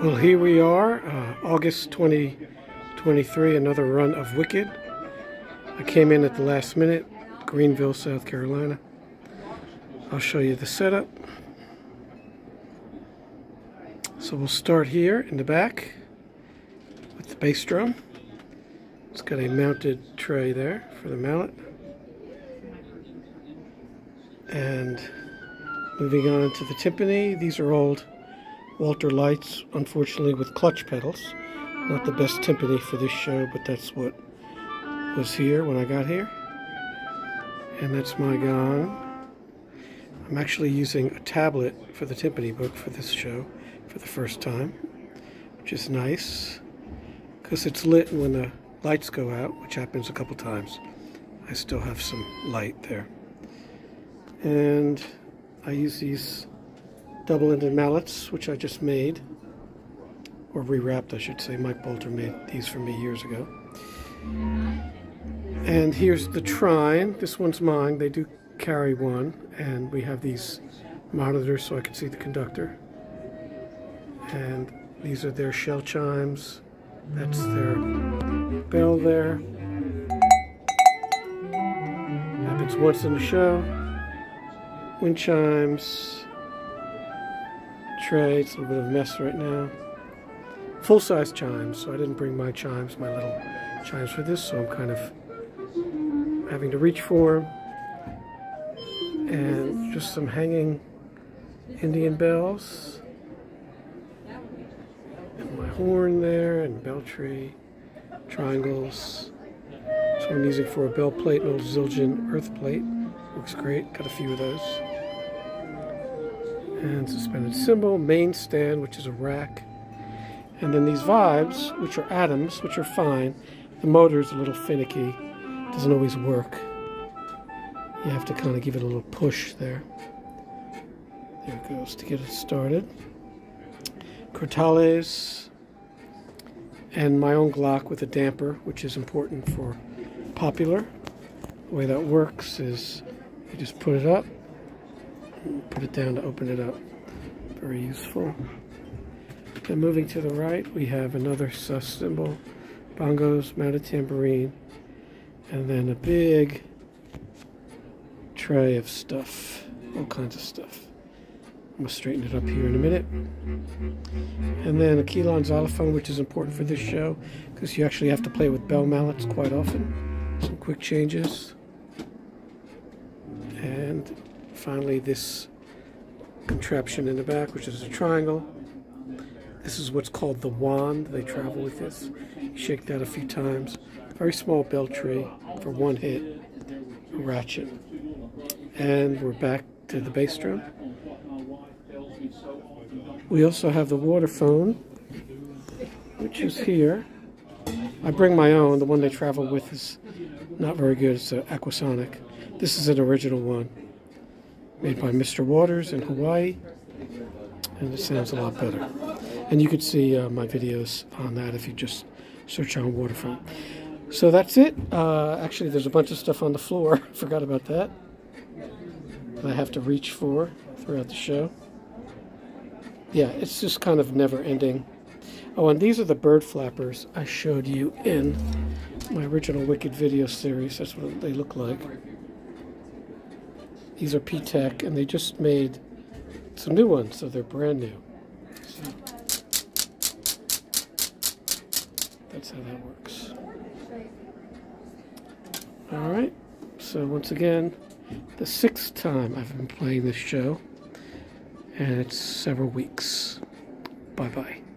Well, here we are, uh, August 2023, another run of Wicked. I came in at the last minute, Greenville, South Carolina. I'll show you the setup. So we'll start here in the back with the bass drum. It's got a mounted tray there for the mallet. And moving on to the timpani, these are old Walter Lights, unfortunately with clutch pedals. Not the best timpani for this show, but that's what was here when I got here. And that's my gong. I'm actually using a tablet for the timpani book for this show for the first time, which is nice because it's lit when the lights go out, which happens a couple times. I still have some light there. And I use these double-ended mallets, which I just made, or rewrapped, I should say. Mike Balter made these for me years ago. And here's the trine. This one's mine. They do carry one, and we have these monitors so I can see the conductor. And these are their shell chimes. That's their bell there. Happens once in the show. Wind chimes tray. It's a little bit of a mess right now. Full-size chimes, so I didn't bring my chimes, my little chimes for this, so I'm kind of having to reach for them. And just some hanging Indian bells. And my horn there, and bell tree, triangles. So I'm using for a bell plate, an old Zildjian earth plate. Looks great, got a few of those and suspended cymbal, main stand, which is a rack, and then these vibes, which are Adams, which are fine. The motor is a little finicky, doesn't always work. You have to kind of give it a little push there. There it goes to get it started. Crotales, and my own Glock with a damper, which is important for popular. The way that works is you just put it up, put it down to open it up. Very useful. Then moving to the right, we have another sus cymbal, bongos, mounted tambourine, and then a big tray of stuff, all kinds of stuff. I'm to straighten it up here in a minute. And then a Kelon xylophone, which is important for this show, because you actually have to play with bell mallets quite often. Some quick changes. And finally this contraption in the back, which is a triangle. This is what's called the wand. They travel with this. Shake that a few times. Very small bell tree for one hit, ratchet. And we're back to the bass drum. We also have the water phone, which is here. I bring my own. The one they travel with is not very good. It's an Aquasonic. This is an original one made by Mr. Waters in Hawaii, and it sounds a lot better. And you could see uh, my videos on that if you just search on waterphone. So that's it. Uh, actually, there's a bunch of stuff on the floor. Forgot about that. That I have to reach for throughout the show. Yeah, it's just kind of never ending. Oh, and these are the bird flappers I showed you in my original Wicked video series. That's what they look like. These are P-Tech, and they just made some new ones, so they're brand new. So that's how that works. All right, so once again, the sixth time I've been playing this show, and it's several weeks. Bye-bye.